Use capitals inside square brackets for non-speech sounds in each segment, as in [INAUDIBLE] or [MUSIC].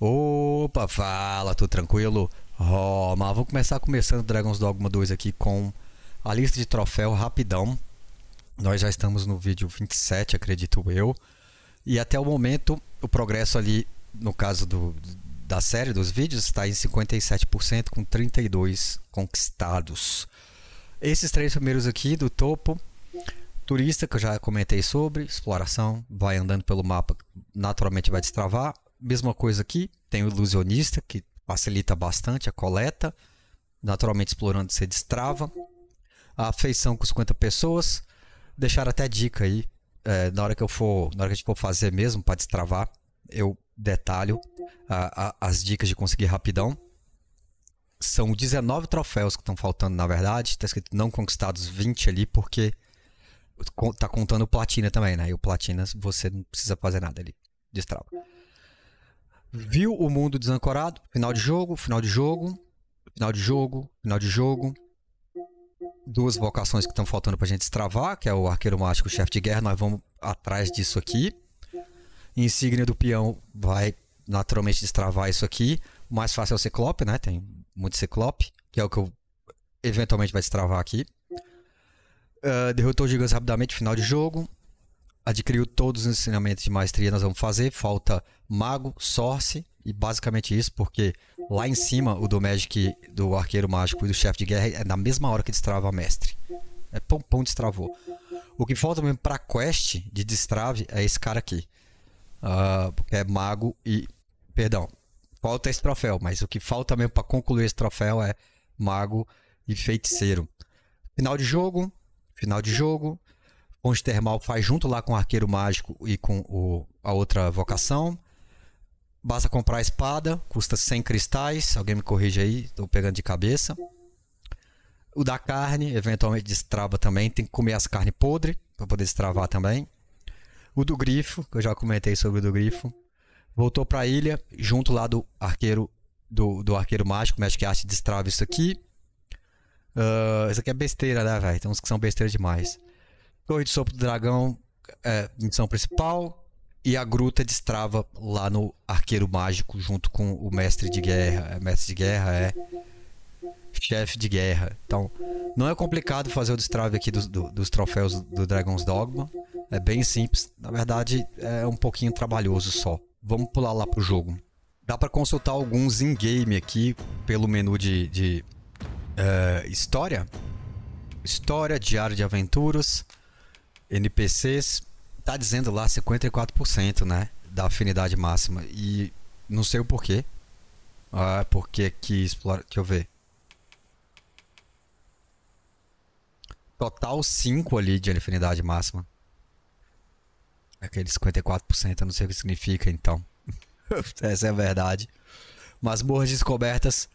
Opa, fala, tudo tranquilo? Ó, mas vamos começar começando Dragon's Dogma 2 aqui com a lista de troféu rapidão. Nós já estamos no vídeo 27, acredito eu. E até o momento, o progresso ali, no caso do, da série dos vídeos, está em 57% com 32 conquistados. Esses três primeiros aqui do topo, turista que eu já comentei sobre, exploração, vai andando pelo mapa, naturalmente vai destravar. Mesma coisa aqui, tem o ilusionista que facilita bastante a coleta, naturalmente explorando você destrava. A afeição com 50 pessoas, deixar até dica aí, é, na hora que eu for, na hora que a gente for fazer mesmo para destravar, eu detalho a, a, as dicas de conseguir rapidão. São 19 troféus que estão faltando, na verdade. Está escrito não conquistados 20 ali, porque tá contando platina também, né? E o platina você não precisa fazer nada ali. Destrava. Viu o mundo desancorado? Final de jogo, final de jogo, final de jogo, final de jogo. Duas vocações que estão faltando pra gente destravar, que é o arqueiro mágico o chefe de guerra. Nós vamos atrás disso aqui. Insígnia do peão vai naturalmente destravar isso aqui. O mais fácil é o Ciclope, né? Tem muito Ciclope, que é o que eu eventualmente vai destravar aqui. Uh, derrotou gigantes rapidamente, final de jogo. Adquiriu todos os ensinamentos de maestria, nós vamos fazer. Falta Mago, Source e basicamente isso, porque lá em cima o do Magic, do Arqueiro Mágico e do Chefe de Guerra é na mesma hora que destrava Mestre. É pão, pão, destravou. O que falta mesmo pra quest de destrave é esse cara aqui. Uh, é Mago e. Perdão, falta esse troféu, mas o que falta mesmo para concluir esse troféu é Mago e Feiticeiro. Final de jogo, final de jogo. Fonte termal faz junto lá com o arqueiro mágico e com o, a outra vocação. Basta comprar a espada, custa 100 cristais. Alguém me corrige aí, estou pegando de cabeça. O da carne, eventualmente destrava também. Tem que comer as carnes podres para poder destravar também. O do grifo, que eu já comentei sobre o do grifo. Voltou para a ilha, junto lá do arqueiro do, do arqueiro mágico, Magic Art destrava isso aqui. Uh, isso aqui é besteira, né, velho? Tem uns que são besteira demais. Torre de Sopro do Dragão, é, missão principal. E a gruta destrava lá no Arqueiro Mágico, junto com o Mestre de Guerra. É, mestre de Guerra é chefe de guerra. Então, não é complicado fazer o destrave aqui dos, do, dos troféus do Dragon's Dogma. É bem simples. Na verdade, é um pouquinho trabalhoso só. Vamos pular lá pro jogo. Dá para consultar alguns in-game aqui pelo menu de, de uh, história, história, diário de aventuras, NPCs, tá dizendo lá 54%, né, da afinidade máxima e não sei o porquê. Ah, porque que explora, deixa eu ver. Total 5 ali de afinidade máxima. Aquele 54%, eu não sei o que significa então. [LAUGHS] Essa é a verdade. Masmorras descobertas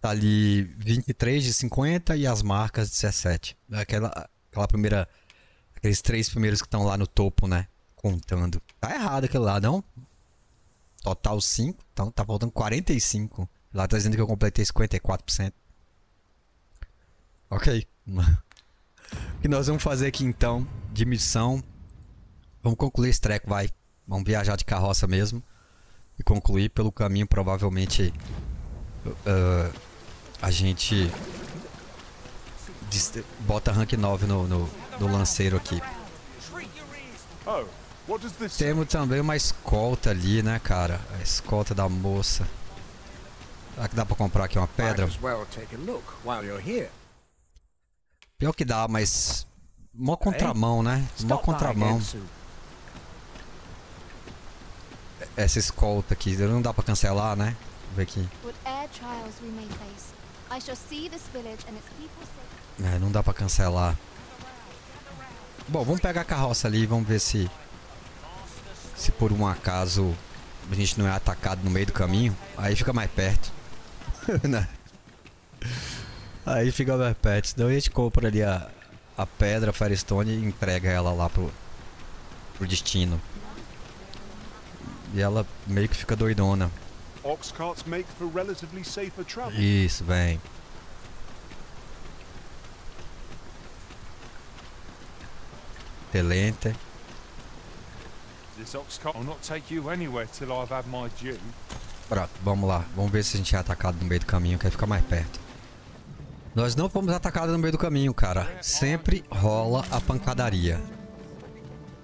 tá ali 23 de 50 e as marcas 17. Aquela, aquela primeira. Aqueles três primeiros que estão lá no topo, né? Contando. Tá errado aquele lá, não? Total 5. Então tá faltando 45. Lá tá dizendo que eu completei 54%. Ok. [LAUGHS] o que nós vamos fazer aqui então? De missão. Vamos concluir esse treco, vai. Vamos viajar de carroça mesmo. E concluir pelo caminho, provavelmente. Uh, a gente bota rank 9 no, no, no lanceiro aqui. Temos também uma escolta ali, né, cara? A escolta da moça. Será que dá pra comprar aqui uma pedra? Pior que dá, mas... Mó contramão, né? Mó contramão. Essa escolta aqui, não dá pra cancelar, né? Vamos ver aqui. É, não dá pra cancelar. Bom, vamos pegar a carroça ali e vamos ver se... Se por um acaso a gente não é atacado no meio do caminho. Aí fica mais perto. [LAUGHS] Né? aí fica mais perto. Então a gente compra ali a, a pedra Firestone e entrega ela lá pro, pro destino. E ela meio que fica doidona. Isso, vem. Excelente. This ox cart will not take you anywhere till I've had my due. Pronto, vamos lá. Vamos ver se a gente é atacado no meio do caminho, que aí fica mais perto. Nós não fomos atacados no meio do caminho, cara. Sempre rola a pancadaria.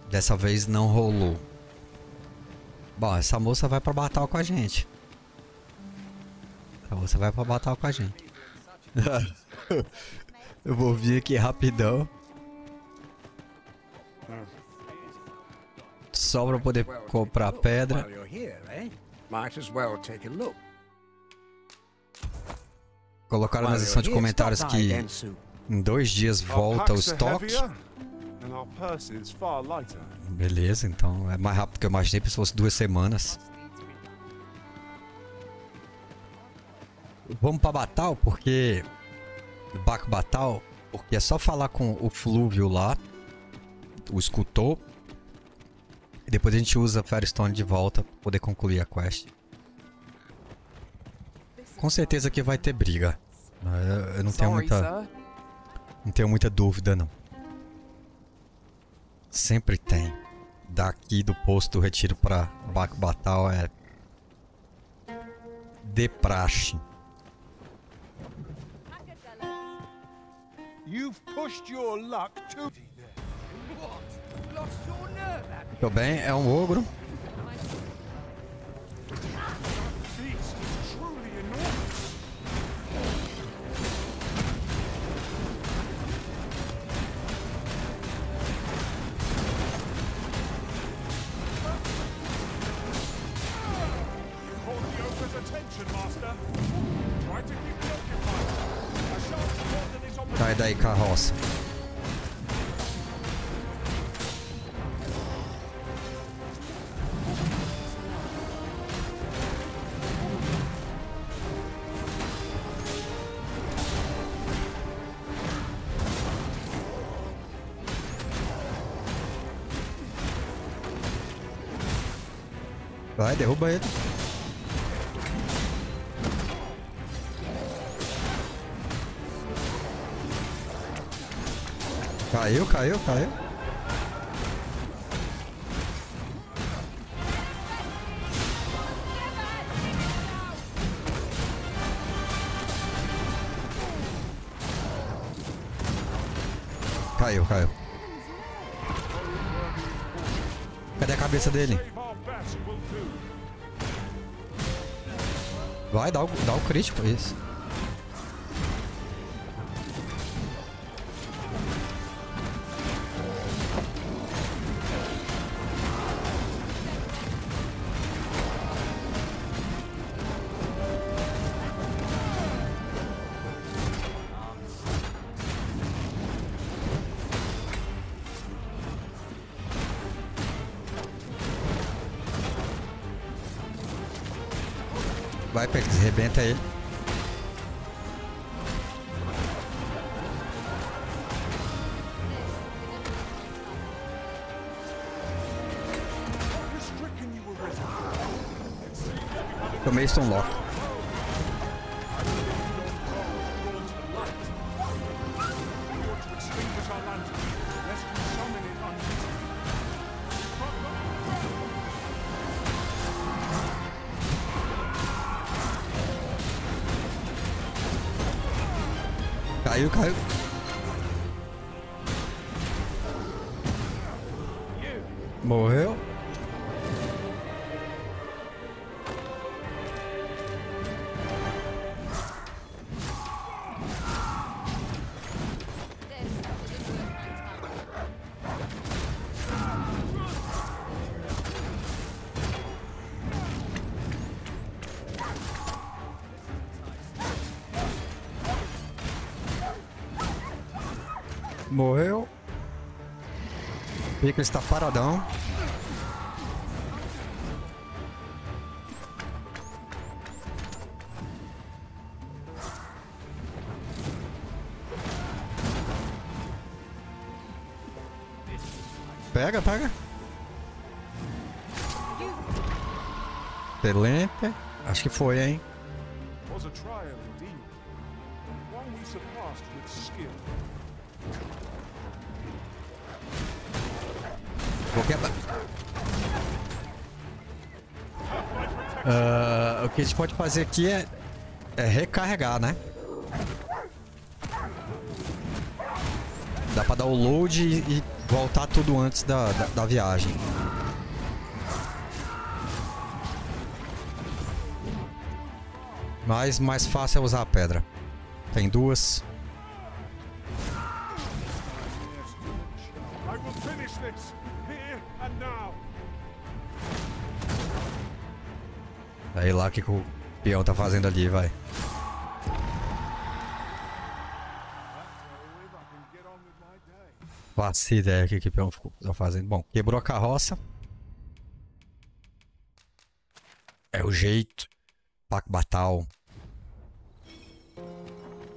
Dessa vez não rolou. Bom, essa moça vai pra batalha com a gente. Essa moça vai pra batalha com a gente. [LAUGHS] Eu vou vir aqui rapidão. Só pra poder comprar pedra. Eh? Might as well take a look. Colocaram na seção de comentários que em dois dias volta o estoque. Beleza, então é mais rápido do que eu imaginei, se fosse duas semanas. Vamos pra Batal, porque. Baco Batal, porque é só falar com o Flúvio lá, o escultor. E depois a gente usa Firestone de volta pra poder concluir a quest. Com certeza que vai ter briga. Eu- Eu não tenho muita. sir. Não tenho muita dúvida, não. Sempre tem. Daqui do posto do retiro pra Baco Batal é. De praxe. You've pushed your luck too. Tô bem, é um ogro. Beast is truly derruba ele. Caiu, caiu, caiu. Caiu, caiu. Cadê a cabeça dele? Vai, dá o, dá o crítico, isso. Vai, Pex, rebenta ele. Tomei Stone Lock. Caiu, caiu. Morreu. Pica está paradão. Pega, pega. Excelente. Acho que foi, hein? Trial skill. Protection Ah, o que a gente pode fazer aqui é, é recarregar, né? Dá pra dar o load e, e voltar tudo antes da, da, da viagem. Mas mais fácil é usar a pedra. Tem duas. Aí lá o que, que o peão tá fazendo ali, vai. Faço ideia que, o peão tá fazendo. Bom, quebrou a carroça. É o jeito. Paco Batal.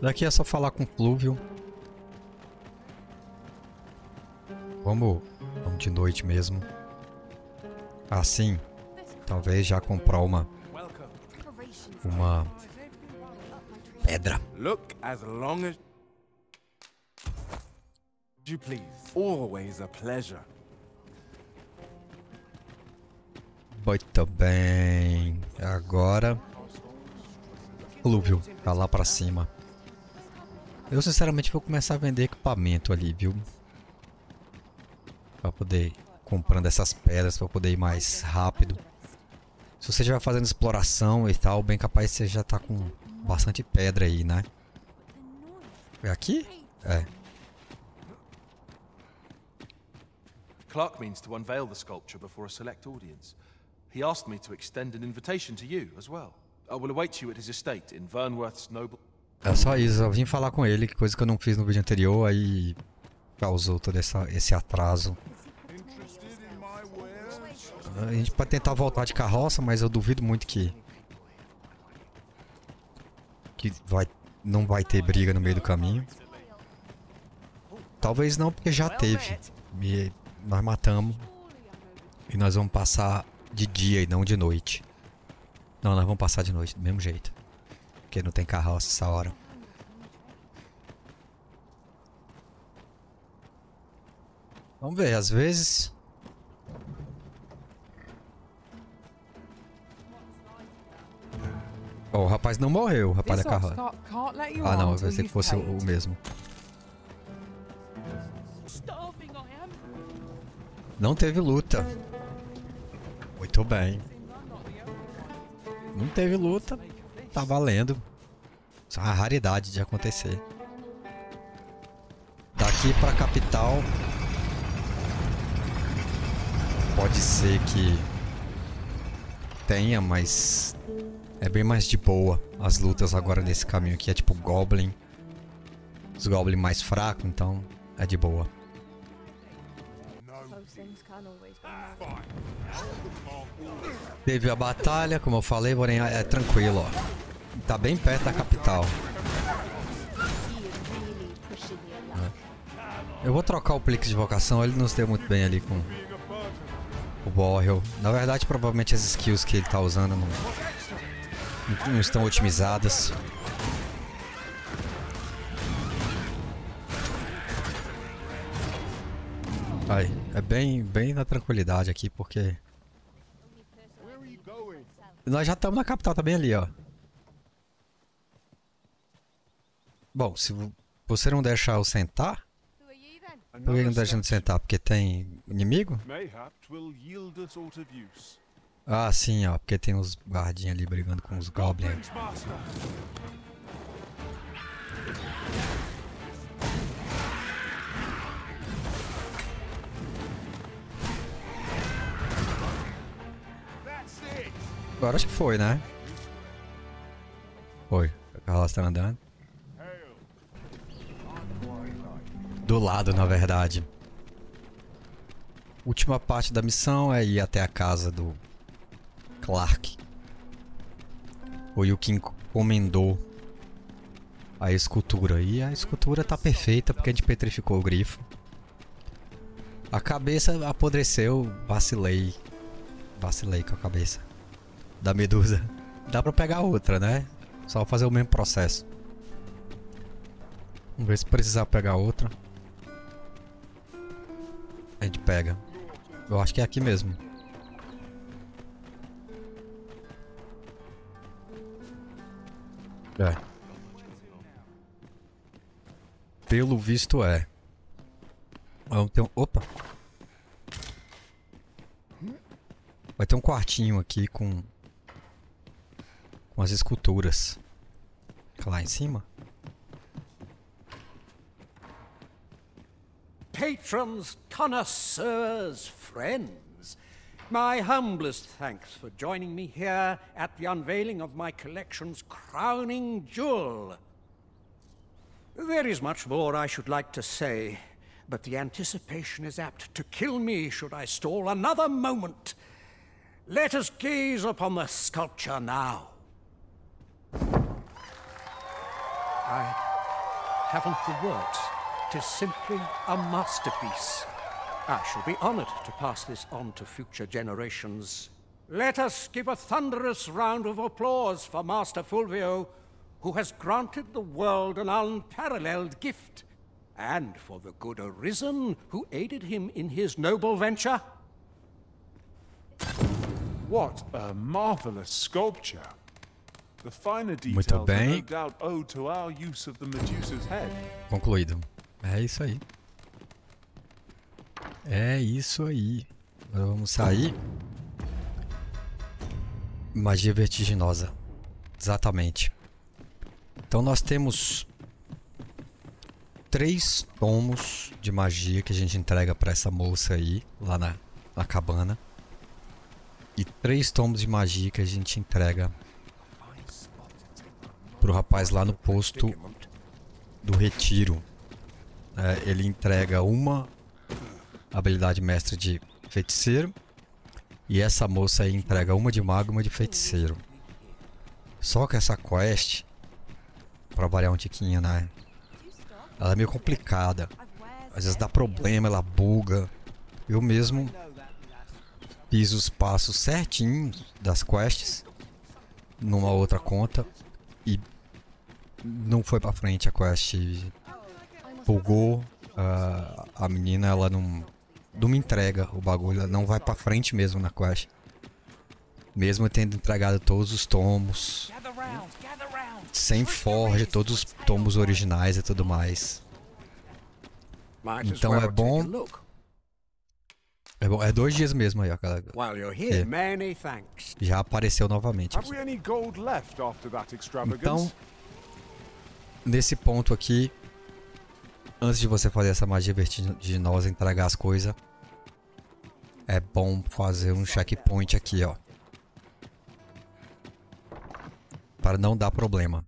Daqui é só falar com o Flúvio. Vamos, vamos de noite mesmo. Assim, talvez já comprar uma. Uma pedra. Look as long as you please. Always a pleasure. Muito bem. Agora. Flúvio, tá lá pra cima. Eu sinceramente vou começar a vender equipamento ali, viu? Pra poder ir comprando essas pedras, pra poder ir mais rápido. Se você já vai fazendo exploração e tal, bem capaz você já tá com bastante pedra aí, né? É aqui? É. Clark means to unveil the sculpture before a select audience. He asked me to extend an invitation to you as well. I will await you at his estate in Vernworth's noble. É só isso, eu vim falar com ele, coisa que eu não fiz no vídeo anterior, aí causou todo essa, esse atraso. Interested in my wares? A gente pode tentar voltar de carroça, mas eu duvido muito que. Que vai, não vai ter briga no meio do caminho. Talvez não, porque já teve. E nós matamos. E nós vamos passar de dia e não de noite. Não, nós vamos passar de noite, do mesmo jeito. Porque não tem carroça essa hora. Vamos ver, às vezes. Ó, o rapaz não morreu, o rapaz da carroça. Ah, não, eu pensei que fosse o, o mesmo. Não teve luta. Muito bem. Não teve luta. Tá valendo. Isso é uma raridade de acontecer. Daqui pra capital. Pode ser que tenha, mas é bem mais de boa as lutas agora nesse caminho aqui. É tipo Goblin. Os Goblin mais fracos, então é de boa. Teve a batalha, como eu falei, porém é tranquilo, ó. Tá bem perto da capital. Eu vou trocar o Plix de vocação, ele não se deu muito bem ali com o Borrel. Na verdade, provavelmente as skills que ele tá usando não, não estão otimizadas. Aí, é bem, bem na tranquilidade aqui, porque nós já estamos na capital, tá bem ali, ó. Bom, se vo- você não deixar eu sentar, por que não deixa eu sentar? Porque tem inimigo? Ah, sim, ó, porque tem os guardinhas ali brigando com os goblins. Agora acho que foi, né? Foi. A carroça tá andando. Do lado, na verdade. Última parte da missão é ir até a casa do Clark. Foi o que encomendou a escultura. E a escultura tá perfeita porque a gente petrificou o grifo. A cabeça apodreceu, vacilei. Vacilei com a cabeça da medusa. Dá pra pegar outra, né? Só fazer o mesmo processo. Vamos ver se precisar pegar outra. A gente pega. Eu acho que é aqui mesmo. É. Pelo visto é. Vamos ter um... Opa! Vai ter um quartinho aqui com... Com as esculturas. Lá em cima. Patrons, connoisseurs, friends, my humblest thanks for joining me here at the unveiling of my collection's crowning jewel. There is much more I should like to say, but the anticipation is apt to kill me should I stall another moment. Let us gaze upon the sculpture now. I haven't the words. Tis simply a masterpiece. I shall be honored to pass this on to future generations. Let us give a thunderous round of applause for Master Fulvio, who has granted the world an unparalleled gift, and for the good Arisen, who aided him in his noble venture. What a marvelous sculpture. The finer Muito details are no doubt owed to our use of the Medusa's head. Concluído. É isso aí. É isso aí. Agora vamos sair. Magia vertiginosa. Exatamente. Então nós temos três tomos de magia que a gente entrega para essa moça aí, lá na, na cabana. E três tomos de magia que a gente entrega pro rapaz lá no posto do retiro. É, ele entrega uma habilidade mestre de feiticeiro e essa moça aí entrega uma de mago e uma de feiticeiro. Só que essa quest, pra variar um tiquinho, né? Ela é meio complicada. Às vezes dá problema, ela buga. Eu mesmo fiz os passos certinhos das quests numa outra conta e não foi pra frente a quest bugou a, a menina ela não não me entrega o bagulho não vai pra frente mesmo na quest. Mesmo tendo entregado todos os tomos sem forge todos os tomos originais e tudo mais. Então é bom- é, bom, é dois dias mesmo aí ó, here, É. já apareceu novamente. Aqui. Então, nesse ponto aqui, antes de você fazer essa magia vertiginosa, entregar as coisas, é bom fazer um checkpoint aqui, ó. Para não dar problema.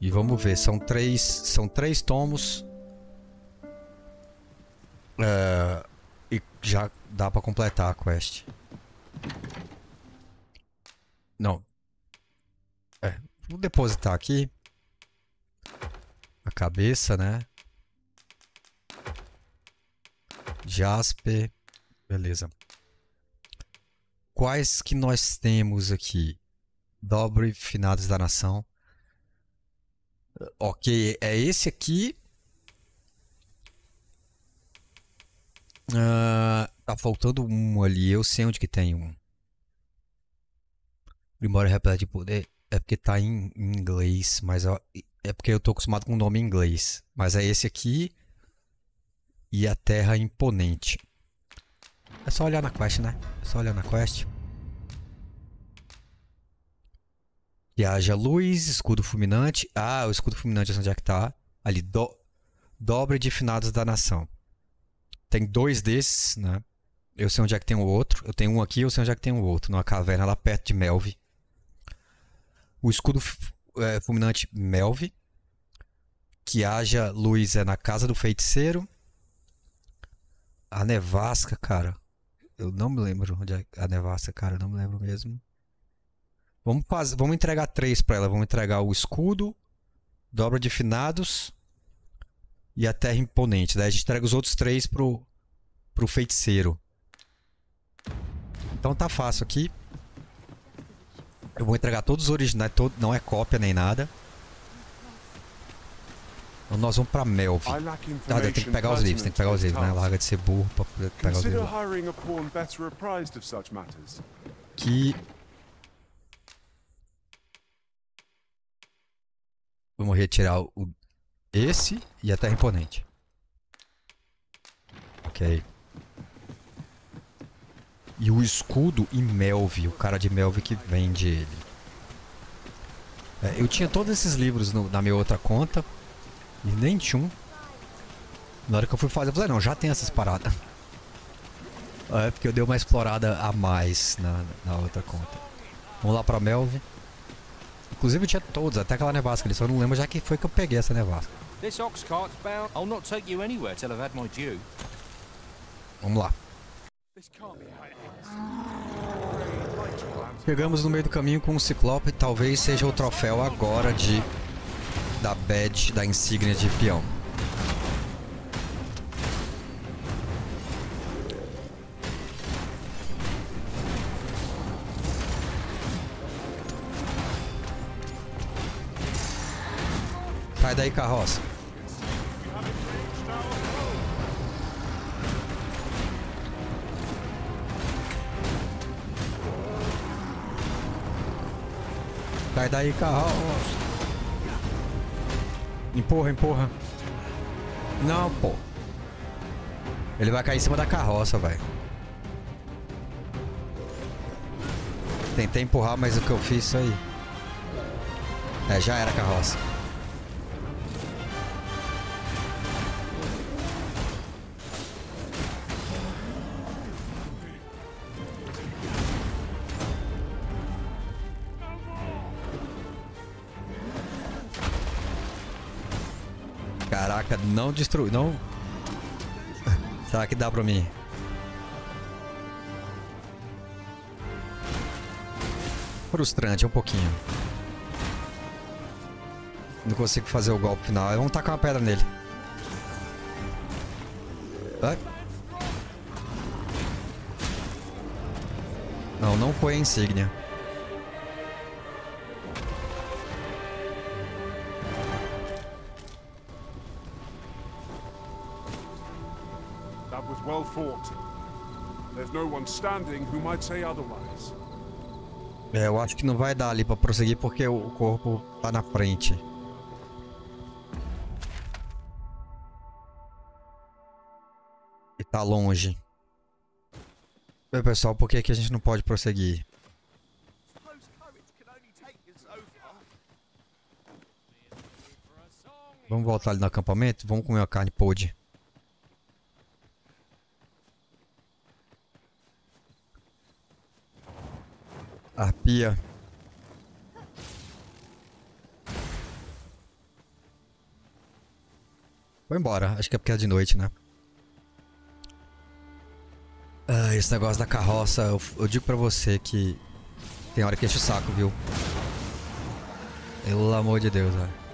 E vamos ver, são três, são três tomos. É, e já dá pra completar a quest. Não. É, vou depositar aqui. A cabeça, né? Jasper. Beleza. Quais que nós temos aqui? Dobre Finados da Nação. Ok, é esse aqui. Ah, tá faltando um ali. Eu sei onde que tem um. Grimório repleto de poder. É porque tá em, inglês, mas é porque eu tô acostumado com o nome em inglês. Mas é esse aqui. E a Terra Imponente. É só olhar na quest, né? É só olhar na quest. Que haja luz, escudo fulminante. Ah, o escudo fulminante, onde é que tá? Ali, do... dobre de finados da nação. Tem dois desses, né? Eu sei onde é que tem o outro. Eu tenho um aqui, eu sei onde é que tem o outro. Numa caverna lá perto de Melve. O escudo é, fulminante Melve. Que haja luz é na casa do feiticeiro. A nevasca, cara. Eu não me lembro onde é a nevasca, cara. Eu não me lembro mesmo. Vamos, fazer, vamos entregar três pra ela. Vamos entregar o escudo, dobra de finados e a terra imponente. Daí a gente entrega os outros três pro, pro feiticeiro. Então tá fácil aqui. Eu vou entregar todos os originais, todo, não é cópia nem nada. Então nós vamos pra Melv. I lack Ah, tem que pegar os livros, tem que pegar os livros, né? Larga de ser burro pra poder pegar os livros. Que Vamos retirar o, esse e a terra imponente. Ok. E o escudo e Melve, o cara de Melve que vende ele. É, eu tinha todos esses livros no, na minha outra conta. E nem tinha um. Na hora que eu fui fazer, eu falei, não, já tem essas paradas. [LAUGHS] É, porque eu dei uma explorada a mais na, na outra conta. Vamos lá pra Melve. Inclusive eu tinha todos, até aquela nevasca ali, só não lembro já que foi que eu peguei essa nevasca. This ox cart's bound. I'll not take you anywhere till I've had my due. Vamos lá. Chegamos no meio do caminho com um ciclope, talvez seja o troféu agora de da badge da insígnia de peão. Sai daí, carroça. Sai daí, carroça. Empurra, empurra. Não, pô. Ele vai cair em cima da carroça, velho. Tentei empurrar, mas o que eu fiz isso aí. É, já era a carroça. Caraca, não destruiu, não... Será que dá pra mim? Frustrante, um pouquinho. Não consigo fazer o golpe final. Vamos tacar uma pedra nele. Não, não foi a insígnia. Fought. There's no one standing who might say otherwise. É, eu acho que não vai dar ali pra prosseguir porque o corpo tá na frente. E tá longe. Bem, pessoal, por que, que a gente não pode prosseguir? Vamos voltar ali no acampamento? Vamos comer uma carne podre. Arpia. Vou embora. Acho que é porque é de noite, né? Ah, esse negócio da carroça, eu, eu digo pra você que tem hora que enche o saco, viu? Pelo amor de Deus, velho.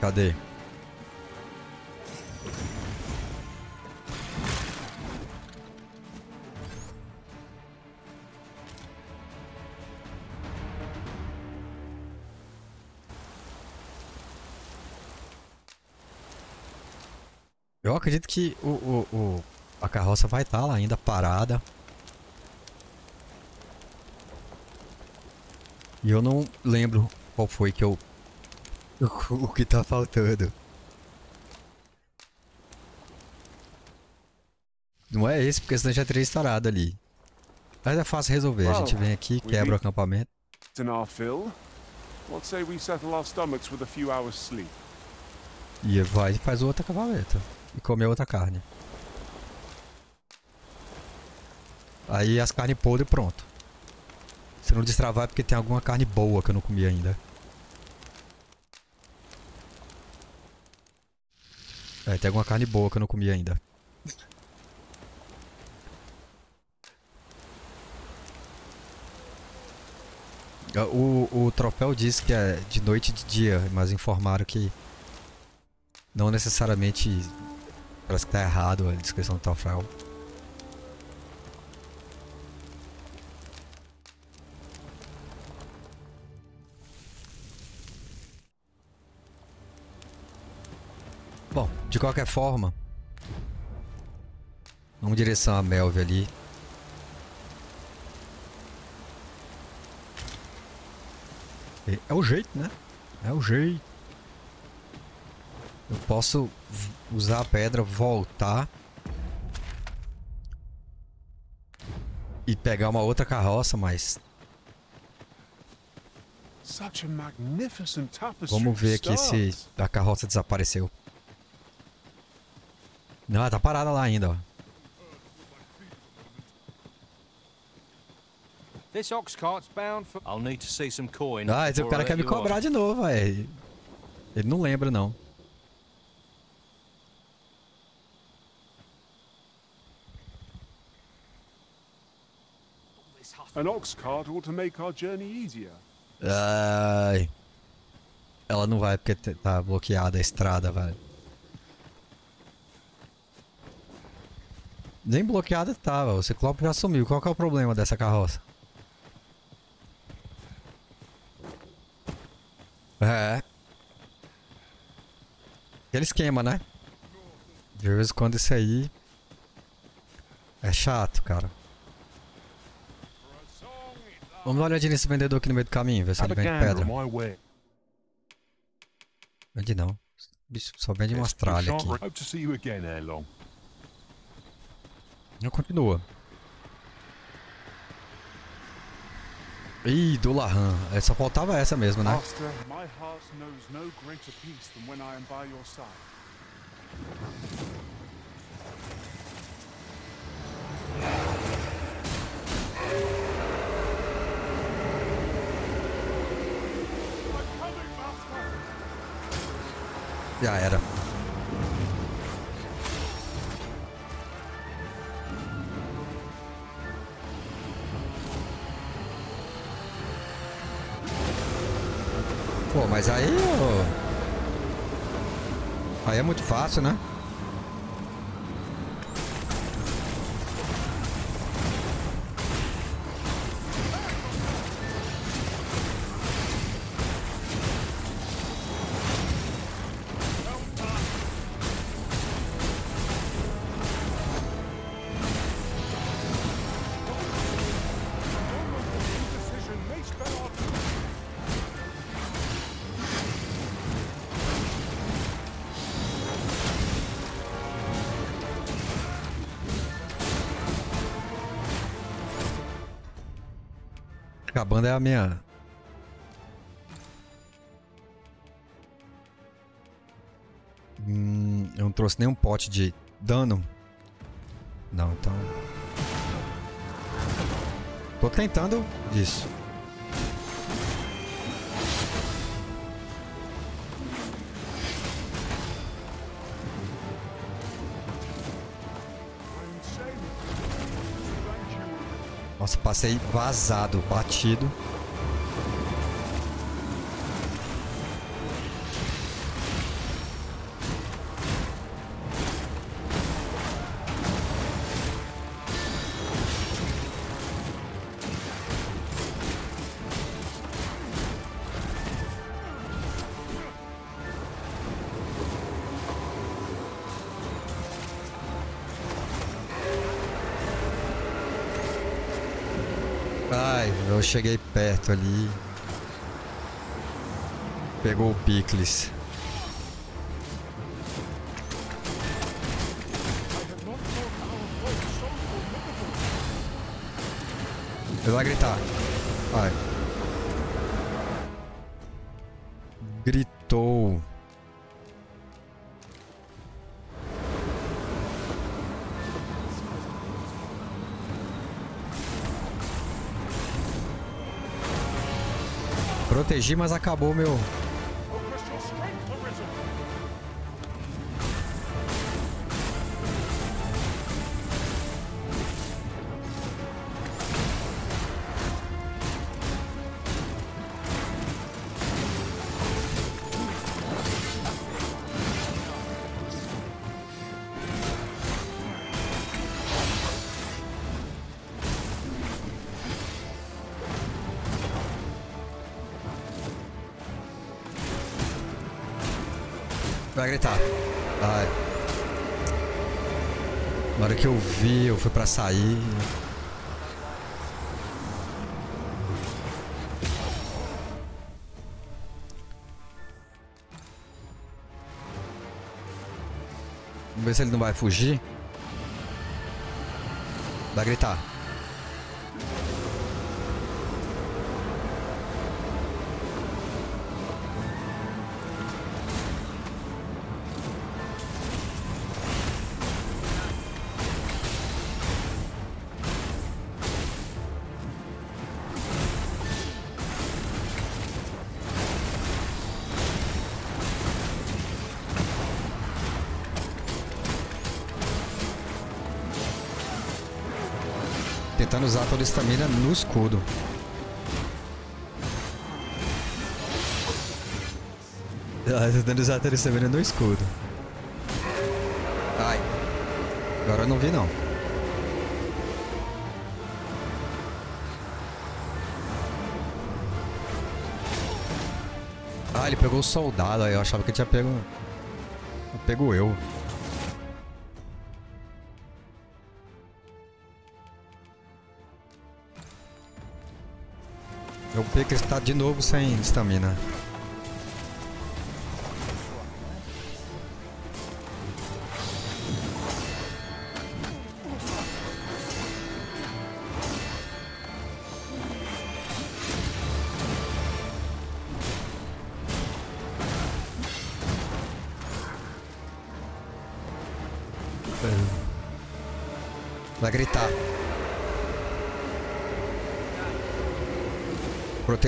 Fort acredito que o, o, o- a carroça vai estar lá ainda parada. E eu não lembro qual foi que eu. [LAUGHS] O que tá faltando. Não é esse, porque senão já teria estourado ali. Mas é fácil resolver. A gente vem aqui, quebra o acampamento. E vai e faz outro acampamento. E come outra carne. Aí as carnes podres pronto. Se não destravar é porque tem alguma carne boa que eu não comi ainda. É, tem alguma carne boa que eu não comi ainda. Ah, O, o troféu diz que é de noite e de dia, mas informaram que não necessariamente parece que tá errado a descrição do troféu. Bom, de qualquer forma, Vamos em direção a Melve ali. É- o jeito, né? É o jeito. Eu posso usar a pedra, voltar. E pegar uma outra carroça, mas Such a magnificent tapestry. vamos ver aqui se a carroça desapareceu. Não, ela tá parada lá ainda, ó. This ox cart's bound for. I'll need to see some coin. Ah, esse cara quer me cobrar de novo, velho. Ele não lembra, não. An ox cart ought to make our journey easier. Ai. Ela não vai porque tá bloqueada a estrada, velho. Nem bloqueada tava, o Ciclope já sumiu. Qual que é o problema dessa carroça? É. Aquele esquema, né? De vez em quando isso aí. É chato, cara. Vamos dar uma olhadinha nesse vendedor aqui no meio do caminho, ver se ele vende gander pedra. way. Vende não. Bicho, só vende umas tralhas aqui. Não continua. Ih, do Lahan. É, Só faltava essa mesmo, né? Master, my heart knows no greater peace than when I am by your side. Já era. Pô, mas aí. ô, Aí é muito fácil, né? Acabando é a minha. Hum, eu não trouxe nenhum pote de dano. Não, então. Tô tentando isso. Nossa, passei vazado, batido. Eu cheguei perto ali. Pegou o picles. Ele vai gritar. Vai. Protegi, mas acabou meu. Na hora que eu vi, eu fui pra sair. Vamos ver se ele não vai fugir. Vai gritar. A estamina no escudo. Ah, Tentando usar toda a estamina no escudo. Ai. Agora eu não vi não. Ah, ele pegou o soldado aí. Eu achava que ele tinha pego. Pego eu. O Picker está de novo sem estamina.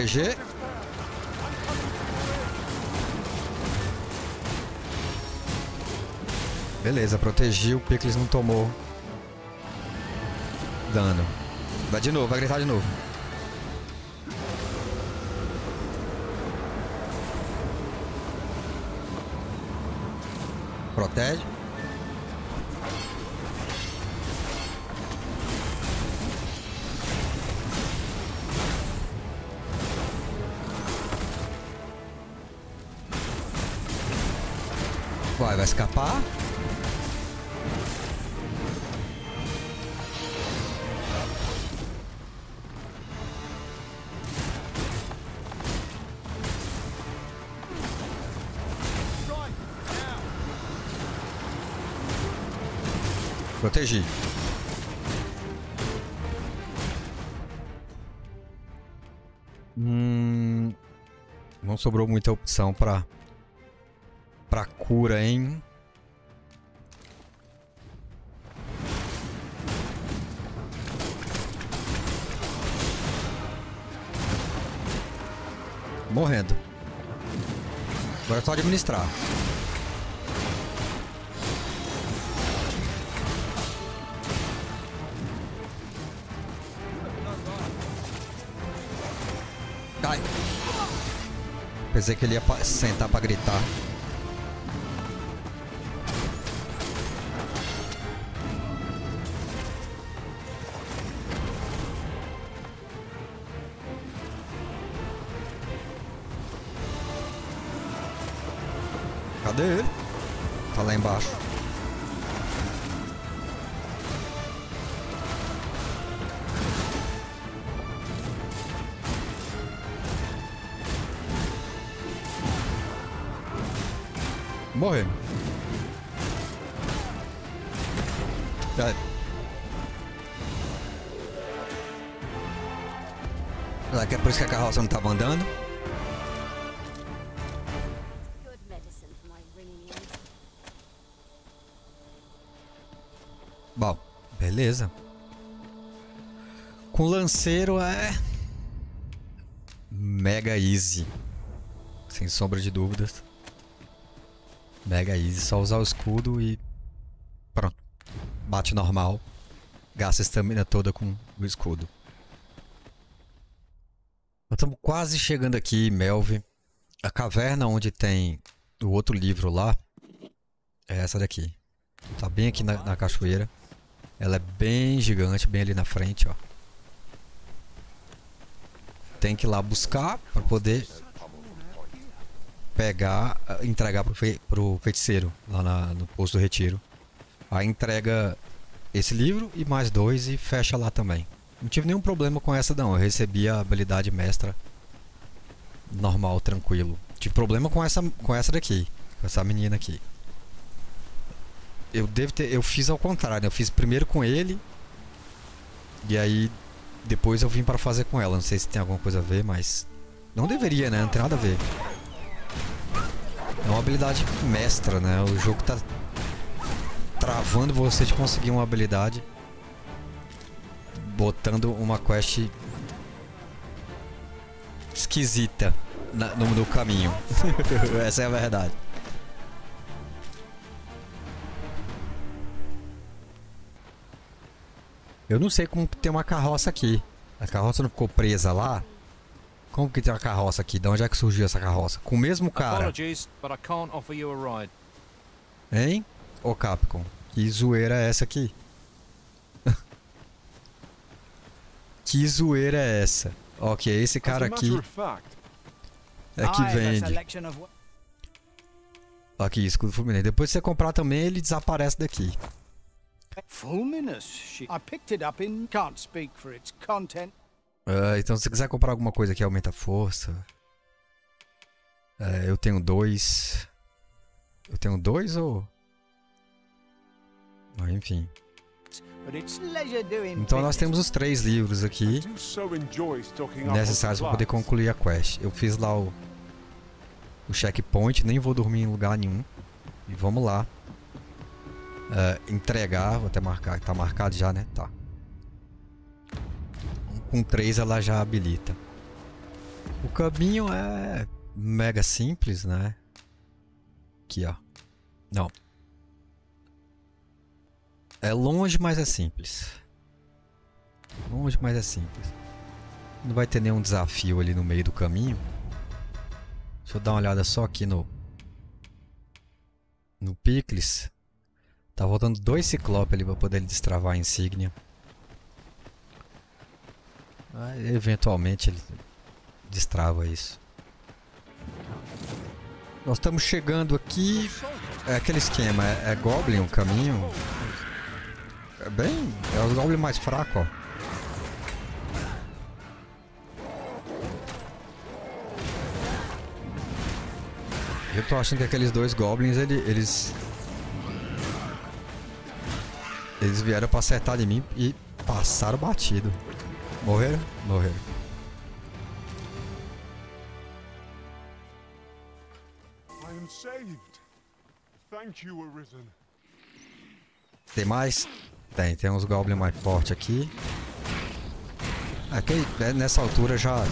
Proteger. Beleza, protegi, o Pickles não tomou dano. Vai de novo, vai gritar de novo. Protege. Protegi. Hum, não sobrou muita opção para pra cura, hein? Morrendo. Agora é só administrar. Pensei que ele ia pa- sentar pra gritar. Cadê ele? Tá lá embaixo. Será que é por isso que a carroça não tava andando? Bom, beleza. Com lanceiro é. Mega easy. Sem sombra de dúvidas. Mega easy. Só usar o escudo e. Pronto. Bate normal. Gasta a estamina toda com o escudo. Estamos quase chegando aqui, Melve. A caverna onde tem o outro livro lá é essa daqui. Tá bem aqui na, na cachoeira. Ela é bem gigante, bem ali na frente, ó. Tem que ir lá buscar para poder pegar, eh, entregar pro, fe, pro feiticeiro lá na- no posto do retiro. A entrega esse livro e mais dois e fecha lá também. Não tive nenhum problema com essa não. Eu recebi a habilidade mestra normal, tranquilo. Tive problema com essa com essa daqui, com essa menina aqui. Eu devo ter, eu fiz ao contrário. né? Eu fiz primeiro com ele e aí depois eu vim para fazer com ela. Não sei se tem alguma coisa a ver, mas não deveria, né? Não tem nada a ver. É uma habilidade mestra, né? O jogo tá travando você de conseguir uma habilidade botando uma quest esquisita na- no, no caminho. [LAUGHS] Essa é a verdade. Eu não sei como tem uma carroça aqui. A carroça não ficou presa lá? Como que tem uma carroça aqui? De onde é que surgiu essa carroça? Com o mesmo cara, hein? Ô Capcom, que zoeira é essa aqui? Que zoeira é essa? Ok, esse cara aqui é que vende. Aqui, escudo fulminante. Depois que você comprar também, ele desaparece daqui. Fulminous. She- I picked it up in. Can't speak for its content. Ah, então, se você quiser comprar alguma coisa que aumenta a força. É, eu tenho dois. Eu tenho dois ou. Ah, enfim. Então nós temos os três livros aqui necessários para poder concluir a quest. Eu fiz lá o, o checkpoint, nem vou dormir em lugar nenhum. E vamos lá. É, entregar, vou até marcar, tá marcado já, né? Tá. Com três ela já habilita. O caminho é mega simples, né? Aqui, ó. Não. É longe, mas é simples. Longe, mas é simples. Não vai ter nenhum desafio ali no meio do caminho. Deixa eu dar uma olhada só aqui no. No Picles. Tá faltando dois ciclopes ali pra poder ele destravar a insígnia. Aí, eventualmente ele destrava isso. Nós estamos chegando aqui. É aquele esquema, é, é Goblin o caminho. É bem. É o Goblin mais fraco, ó. Eu tô achando que aqueles dois goblins, ele- eles. Eles vieram pra acertar em mim e passaram batido. Morreram? Morreram. I am saved. Thank you, Arisen. Tem mais? Tem, tem uns goblins mais fortes aqui. Aqui, é, nessa altura já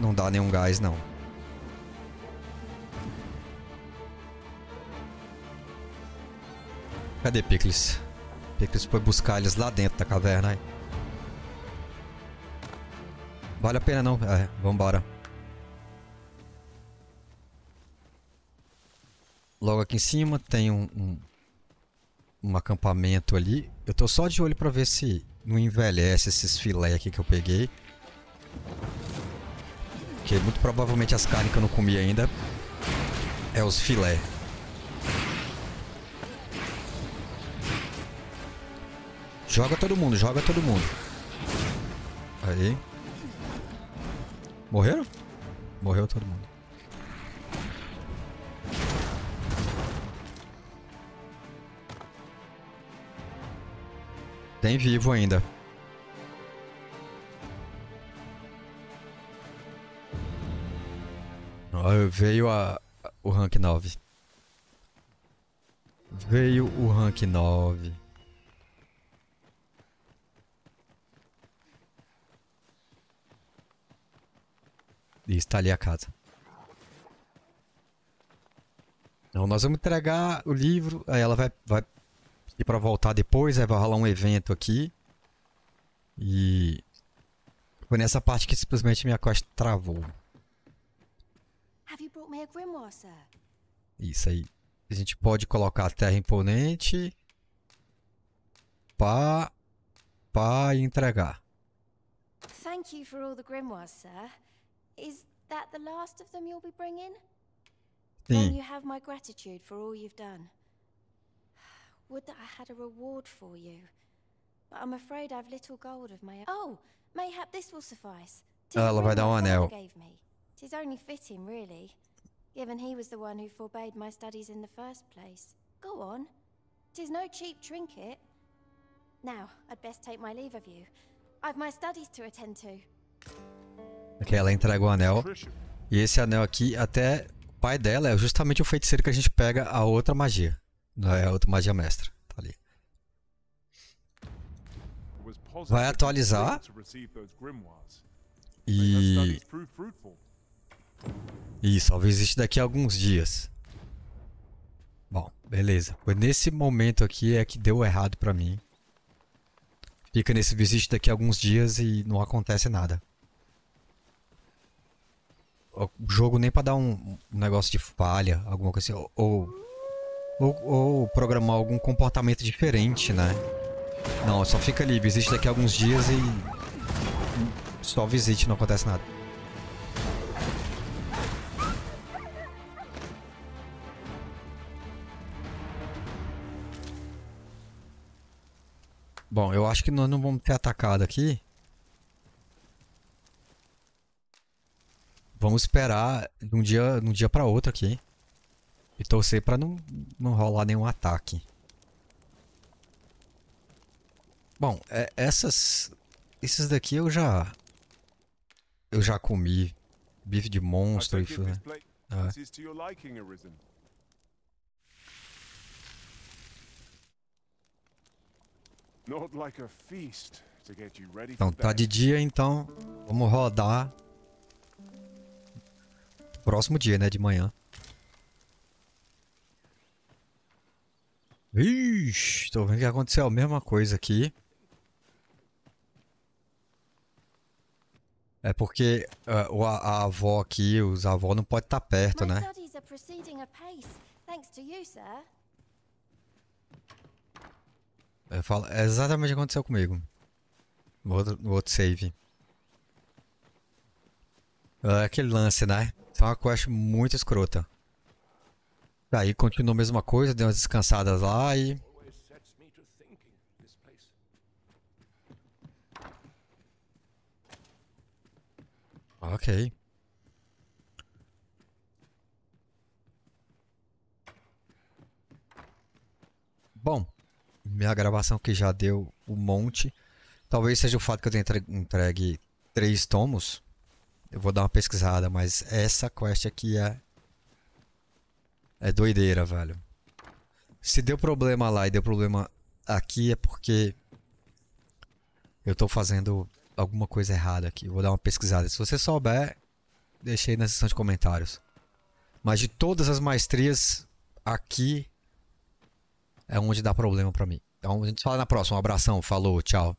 não dá nenhum gás, não. Cadê Pickles? Pickles foi buscar eles lá dentro da caverna. aí. Vale a pena não? É, vambora. Logo aqui em cima tem um, um, um acampamento ali. Eu tô só de olho pra ver se não envelhece esses filé aqui que eu peguei. Que muito provavelmente as carnes que eu não comi ainda é os filé. Joga todo mundo, joga todo mundo. Aí. Morreram? Morreu todo mundo. Tem vivo ainda. Veio a, o rank 9. Veio o rank 9. E está ali a casa. Nós vamos entregar o livro, aí ela vai, vai pedir pra voltar depois, vai rolar um evento aqui. E foi nessa parte que simplesmente minha quest travou. Isso aí. A gente pode colocar a terra imponente pá, pá e entregar. Thank you for all the grimoires, sir. Is that the last of them you'll be bringing? Then Sim. you have my gratitude for all you've done. Would that I had a reward for you. but I'm afraid I've little gold of my own. Oh, mayhap this will suffice. Ela vai dar um anel. Gave me. Tis only fitting, really, given he was the one who forbade my studies in the first place. Go on. Tis no cheap trinket. Now, I'd best take my leave of you. I've my studies to attend to. Ok, ela entrega o anel. E esse anel aqui, até o pai dela é justamente o feiticeiro que a gente pega a outra magia. É a outra magia mestra. Tá ali. Vai atualizar. E. Isso, só existe daqui a alguns dias. Bom, beleza. Foi nesse momento aqui é que deu errado pra mim. Fica nesse visite daqui a alguns dias e não acontece nada. O jogo nem pra dar um, um negócio de falha, alguma coisa assim. Ou, ou, ou, programar algum comportamento diferente, né? Não, só fica ali, visite daqui a alguns dias e. Só visite, não acontece nada. Bom, eu acho que nós não vamos ter atacado aqui. Vamos esperar de um dia, um dia para outro aqui. E torcer para não, não rolar nenhum ataque. Bom, é, essas esses daqui eu já eu já comi bife de monstro e né? Então tá de dia, então vamos rodar. Próximo dia, né, de manhã. Ixi, tô vendo que aconteceu a mesma coisa aqui. É porque uh, a, a, avó aqui, os avós não podem estar tá perto, né? Eu falo, é exatamente o que aconteceu comigo. No outro, no outro save. É aquele lance, né? É uma quest muito escrota. Daí continua a mesma coisa, deu umas descansadas lá e... Ok. Bom, minha gravação que já deu um monte. Talvez seja o fato que eu tenha entregue três tomos. Eu vou dar uma pesquisada, mas essa quest aqui é. É doideira, velho. Se deu problema lá e deu problema aqui é porque. Eu tô fazendo alguma coisa errada aqui. Vou dar uma pesquisada. Se você souber, deixei na seção de comentários. Mas de todas as maestrias, aqui é onde dá problema pra mim. Então a gente fala na próxima. Um abração, falou, tchau.